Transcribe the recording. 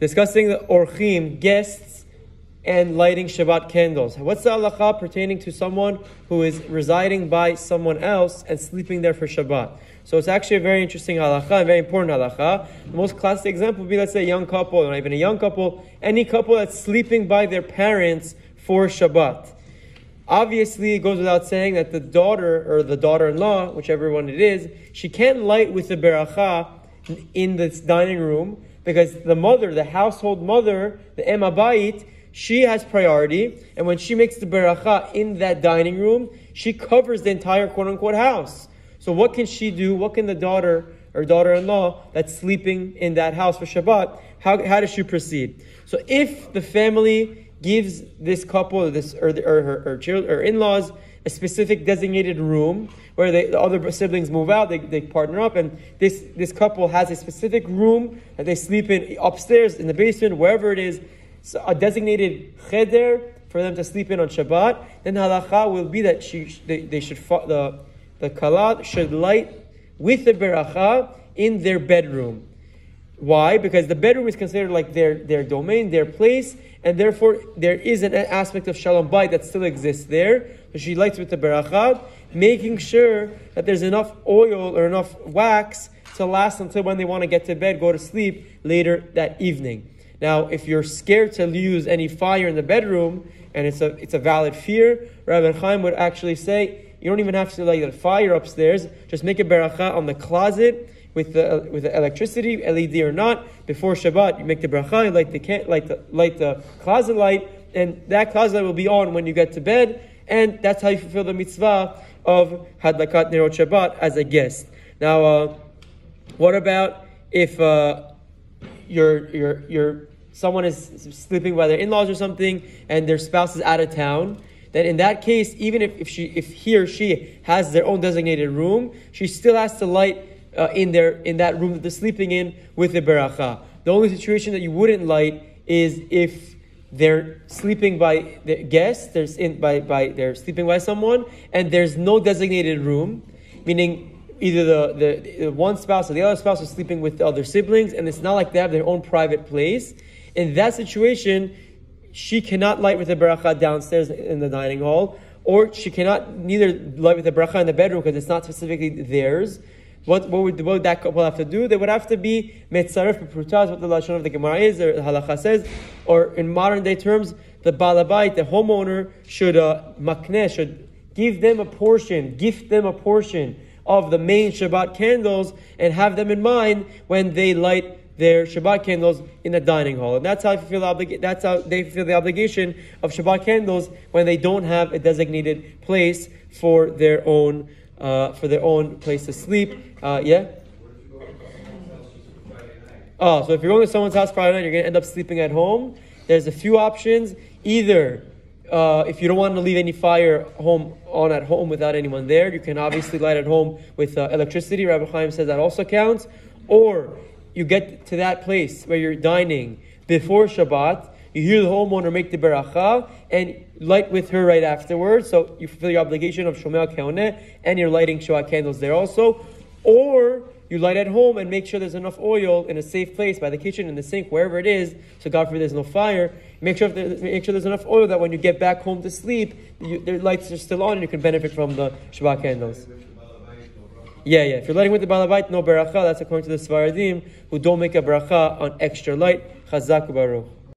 discussing the orchim, guests, and lighting Shabbat candles. What's the halacha pertaining to someone who is residing by someone else and sleeping there for Shabbat? So it's actually a very interesting halacha, a very important halacha. The most classic example would be, let's say, a young couple, or not even a young couple, any couple that's sleeping by their parents for Shabbat. Obviously, it goes without saying that the daughter or the daughter-in-law, whichever one it is, she can't light with the beracha in this dining room because the mother, the household mother, the emabayit, she has priority, and when she makes the beracha in that dining room, she covers the entire quote-unquote house. So what can she do? What can the daughter or daughter-in-law that's sleeping in that house for Shabbat? How, how does she proceed? So if the family gives this couple this or, the, or her, her, or in-laws a specific designated room where they, the other siblings move out, they, they partner up, and this, this couple has a specific room that they sleep in upstairs, in the basement, wherever it is, so a designated cheder for them to sleep in on Shabbat, then halacha will be that she, they, they should, the, the kalat should light with the beracha in their bedroom. Why? Because the bedroom is considered like their, their domain, their place, and therefore there is an aspect of shalom bayit that still exists there. So she lights with the berachah, making sure that there's enough oil or enough wax to last until when they want to get to bed, go to sleep later that evening. Now, if you're scared to use any fire in the bedroom, and it's a, it's a valid fear, Rabbi Chaim would actually say, you don't even have to light a fire upstairs, just make a beracha on the closet with the with the electricity, LED or not, before Shabbat, you make the bracha, light the light the light the closet light, and that closet light will be on when you get to bed, and that's how you fulfill the mitzvah of hadlakat nerot Shabbat as a guest. Now, uh, what about if uh, your your your someone is sleeping by their in-laws or something, and their spouse is out of town? Then in that case, even if, if she if he or she has their own designated room, she still has to light uh, in their in that room that they're sleeping in with the beracha. The only situation that you wouldn't light is if they're sleeping by the guests, they're in, by, by they're sleeping by someone, and there's no designated room, meaning either the, the, the one spouse or the other spouse is sleeping with the other siblings, and it's not like they have their own private place. In that situation, she cannot light with the beracha downstairs in the dining hall, or she cannot neither light with the beracha in the bedroom because it's not specifically theirs. What, what, would, what would that couple have to do? They would have to be metzaref b'prutaz, what the lashon of the Gemara is, or halacha says, or in modern day terms, the balabait, the homeowner, should uh, makneh, should give them a portion, gift them a portion of the main Shabbat candles, and have them in mind when they light their Shabbat candles in the dining hall. And that's how, that's how they feel the obligation of Shabbat candles when they don't have a designated place for their own uh, for their own place to sleep. Uh, yeah? Oh, so if you're going to someone's house Friday night, you're going to end up sleeping at home. There's a few options. Either uh, if you don't want to leave any fire home on at home without anyone there, you can obviously light at home with uh, electricity. Rabbi Chaim says that also counts. Or you get to that place where you're dining before Shabbat, you hear the homeowner make the beracha, and light with her right afterwards. So you fulfill your obligation of Shomea K'oneh, and you're lighting Shabbat candles there also. Or you light at home and make sure there's enough oil in a safe place by the kitchen, in the sink, wherever it is. So God forbid there's no fire. Make sure, make sure there's enough oil that when you get back home to sleep, you, the lights are still on and you can benefit from the Shabbat candles. Yeah, yeah. If you're lighting with the balabait, no beracha. That's according to the Sfaradim who don't make a beracha on extra light. Chazak baruch.